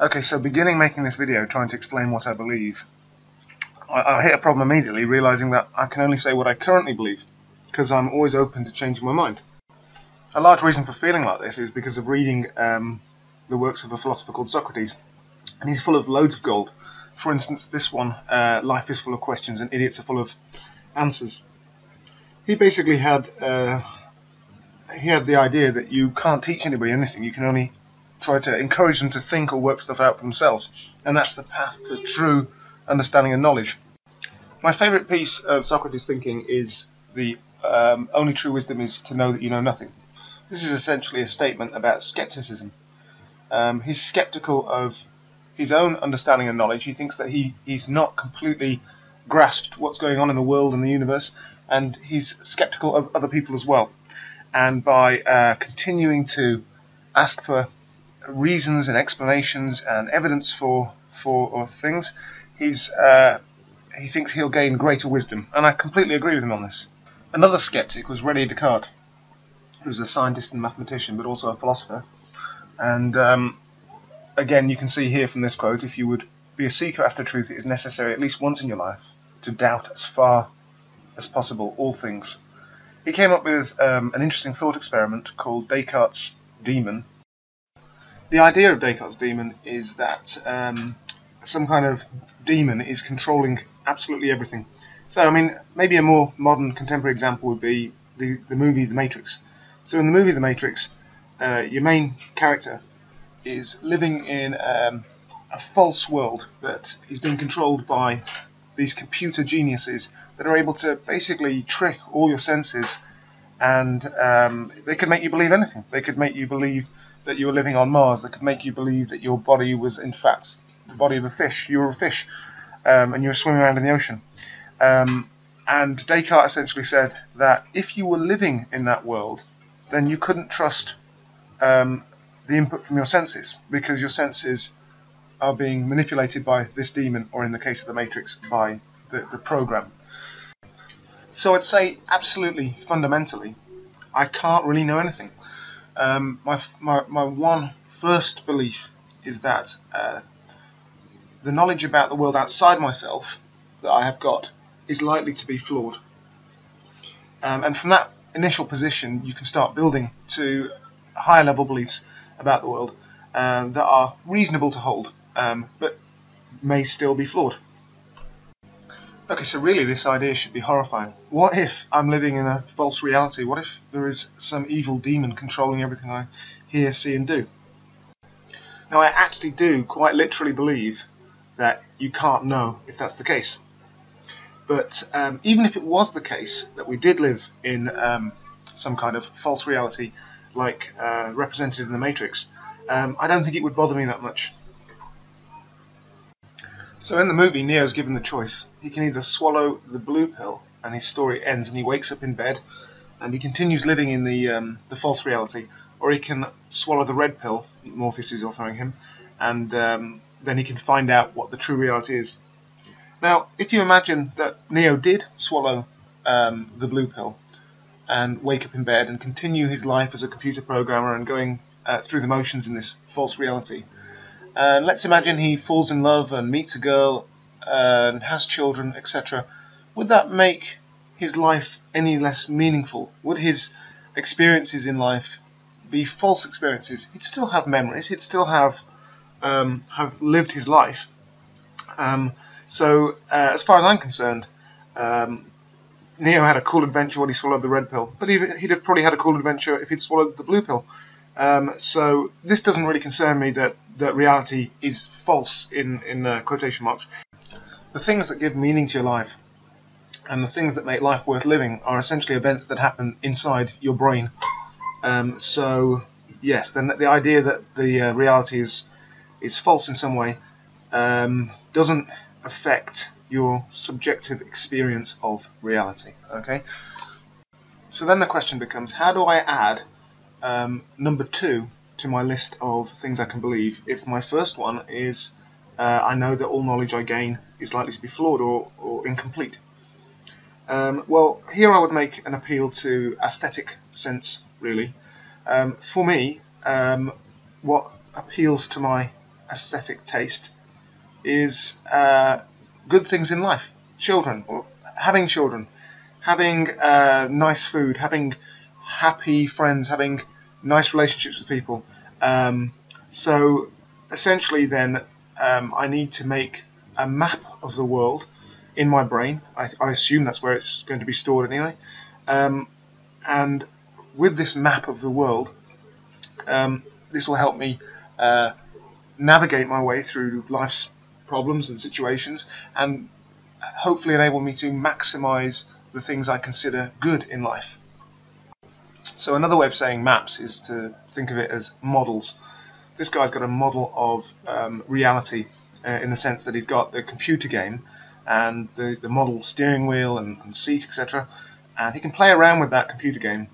Okay, so beginning making this video trying to explain what I believe, I, I hit a problem immediately realizing that I can only say what I currently believe because I'm always open to changing my mind. A large reason for feeling like this is because of reading um, the works of a philosopher called Socrates, and he's full of loads of gold. For instance, this one, uh, Life is full of questions and idiots are full of answers. He basically had uh, he had the idea that you can't teach anybody anything, you can only try to encourage them to think or work stuff out for themselves. And that's the path to true understanding and knowledge. My favourite piece of Socrates' thinking is the um, only true wisdom is to know that you know nothing. This is essentially a statement about skepticism. Um, he's skeptical of his own understanding and knowledge. He thinks that he, he's not completely grasped what's going on in the world and the universe, and he's skeptical of other people as well. And by uh, continuing to ask for reasons and explanations and evidence for for things, he's uh, he thinks he'll gain greater wisdom, and I completely agree with him on this. Another skeptic was Rene Descartes, who was a scientist and mathematician, but also a philosopher. And um, again, you can see here from this quote: "If you would be a seeker after truth, it is necessary at least once in your life to doubt as far as possible all things." He came up with um, an interesting thought experiment called Descartes' demon, the idea of Descartes' demon is that um, some kind of demon is controlling absolutely everything. So, I mean, maybe a more modern contemporary example would be the, the movie The Matrix. So, in the movie The Matrix, uh, your main character is living in um, a false world that is being controlled by these computer geniuses that are able to basically trick all your senses and um, they could make you believe anything. They could make you believe that you were living on Mars They could make you believe that your body was in fact the body of a fish. You were a fish, um, and you were swimming around in the ocean. Um, and Descartes essentially said that if you were living in that world, then you couldn't trust um, the input from your senses because your senses are being manipulated by this demon, or in the case of the Matrix, by the, the program. So I'd say, absolutely, fundamentally, I can't really know anything. Um, my, my, my one first belief is that uh, the knowledge about the world outside myself that I have got is likely to be flawed. Um, and from that initial position, you can start building to higher level beliefs about the world um, that are reasonable to hold, um, but may still be flawed. Okay, so really this idea should be horrifying. What if I'm living in a false reality? What if there is some evil demon controlling everything I hear, see and do? Now I actually do quite literally believe that you can't know if that's the case. But um, even if it was the case that we did live in um, some kind of false reality like uh, represented in the Matrix, um, I don't think it would bother me that much. So in the movie, Neo's given the choice. He can either swallow the blue pill and his story ends and he wakes up in bed and he continues living in the um, the false reality, or he can swallow the red pill Morpheus is offering him, and um, then he can find out what the true reality is. Now, if you imagine that Neo did swallow um, the blue pill and wake up in bed and continue his life as a computer programmer and going uh, through the motions in this false reality, and let's imagine he falls in love and meets a girl and has children, etc. Would that make his life any less meaningful? Would his experiences in life be false experiences? He'd still have memories. He'd still have um, have lived his life. Um, so, uh, as far as I'm concerned, um, Neo had a cool adventure when he swallowed the red pill, but he'd, he'd have probably had a cool adventure if he'd swallowed the blue pill. Um, so this doesn't really concern me that, that reality is false in, in uh, quotation marks. The things that give meaning to your life and the things that make life worth living are essentially events that happen inside your brain. Um, so yes, then the idea that the uh, reality is is false in some way um, doesn't affect your subjective experience of reality. Okay. So then the question becomes, how do I add um, number two to my list of things I can believe if my first one is uh, I know that all knowledge I gain is likely to be flawed or, or incomplete. Um, well, here I would make an appeal to aesthetic sense, really. Um, for me, um, what appeals to my aesthetic taste is uh, good things in life. Children, or having children, having uh, nice food, having happy friends, having nice relationships with people. Um, so essentially, then um, I need to make a map of the world in my brain. I, I assume that's where it's going to be stored anyway. Um, and with this map of the world, um, this will help me uh, navigate my way through life's problems and situations and hopefully enable me to maximize the things I consider good in life. So another way of saying maps is to think of it as models. This guy's got a model of um, reality uh, in the sense that he's got the computer game and the, the model steering wheel and, and seat, etc. And he can play around with that computer game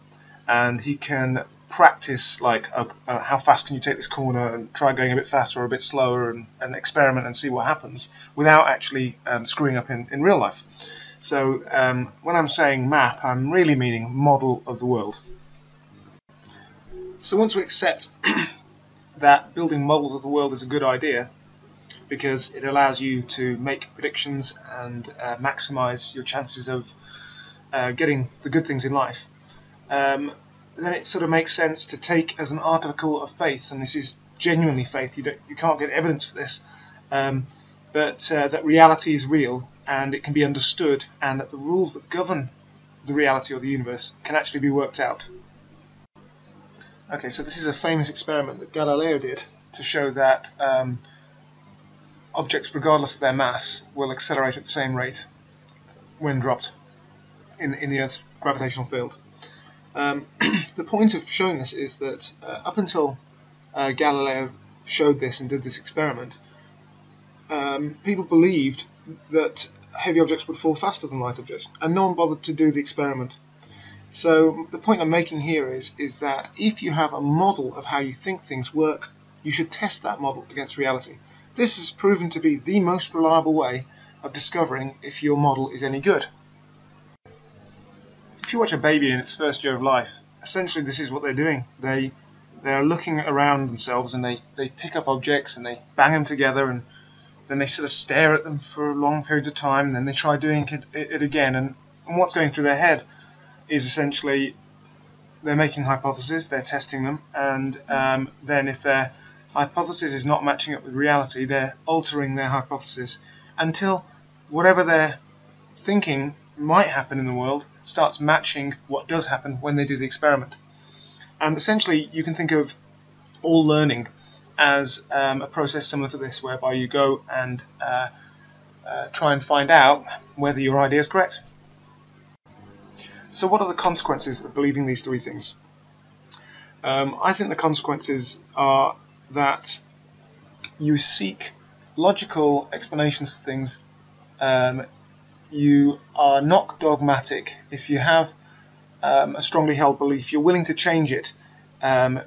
and he can practice like uh, uh, how fast can you take this corner and try going a bit faster or a bit slower and, and experiment and see what happens without actually um, screwing up in, in real life. So um, when I'm saying map, I'm really meaning model of the world. So once we accept that building models of the world is a good idea, because it allows you to make predictions and uh, maximize your chances of uh, getting the good things in life, um, then it sort of makes sense to take as an article of faith, and this is genuinely faith. You, you can't get evidence for this, um, but uh, that reality is real and it can be understood, and that the rules that govern the reality of the universe can actually be worked out. Okay, so this is a famous experiment that Galileo did to show that um, objects, regardless of their mass, will accelerate at the same rate when dropped in, in the Earth's gravitational field. Um, the point of showing this is that uh, up until uh, Galileo showed this and did this experiment, um, people believed that heavy objects would fall faster than light objects, and no one bothered to do the experiment. So the point I'm making here is, is that if you have a model of how you think things work, you should test that model against reality. This has proven to be the most reliable way of discovering if your model is any good. If you watch a baby in its first year of life, essentially this is what they're doing. They they're looking around themselves and they, they pick up objects and they bang them together and then they sort of stare at them for long periods of time and then they try doing it, it again and, and what's going through their head is essentially they're making hypotheses, they're testing them, and um, then if their hypothesis is not matching up with reality, they're altering their hypothesis until whatever they're thinking might happen in the world starts matching what does happen when they do the experiment. And essentially, you can think of all learning as um, a process similar to this, whereby you go and uh, uh, try and find out whether your idea is correct. So what are the consequences of believing these three things? Um, I think the consequences are that you seek logical explanations for things. Um, you are not dogmatic. If you have um, a strongly held belief, you're willing to change it um,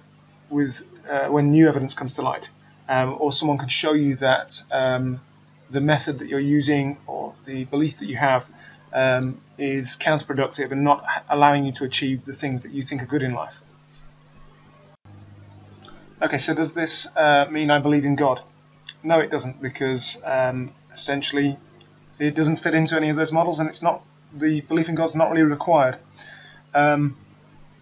with uh, when new evidence comes to light, um, or someone can show you that um, the method that you're using or the belief that you have um, is counterproductive and not allowing you to achieve the things that you think are good in life. Okay, so does this uh, mean I believe in God? No, it doesn't, because um, essentially it doesn't fit into any of those models, and it's not the belief in God's not really required. Um,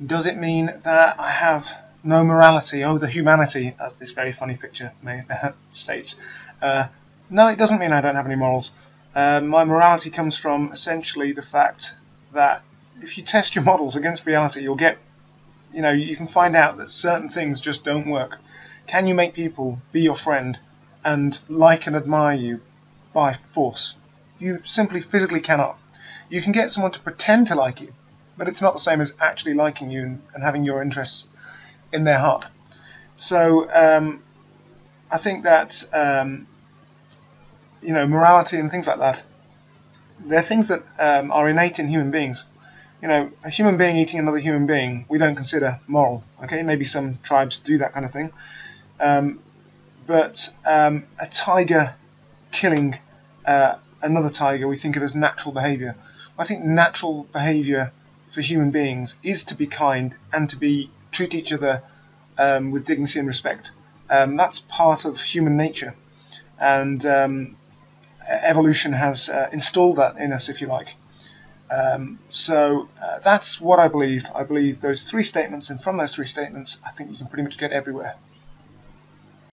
does it mean that I have no morality? Oh, the humanity, as this very funny picture may, states. Uh, no, it doesn't mean I don't have any morals. Uh, my morality comes from essentially the fact that if you test your models against reality, you'll get, you know, you can find out that certain things just don't work. Can you make people be your friend and like and admire you by force? You simply physically cannot. You can get someone to pretend to like you, but it's not the same as actually liking you and having your interests in their heart. So um, I think that um, you know, morality and things like that. They're things that um, are innate in human beings. You know, a human being eating another human being, we don't consider moral. Okay, maybe some tribes do that kind of thing, um, but um, a tiger killing uh, another tiger, we think of as natural behaviour. I think natural behaviour for human beings is to be kind and to be treat each other um, with dignity and respect. Um, that's part of human nature, and um, evolution has uh, installed that in us, if you like. Um, so uh, that's what I believe. I believe those three statements, and from those three statements, I think you can pretty much get everywhere.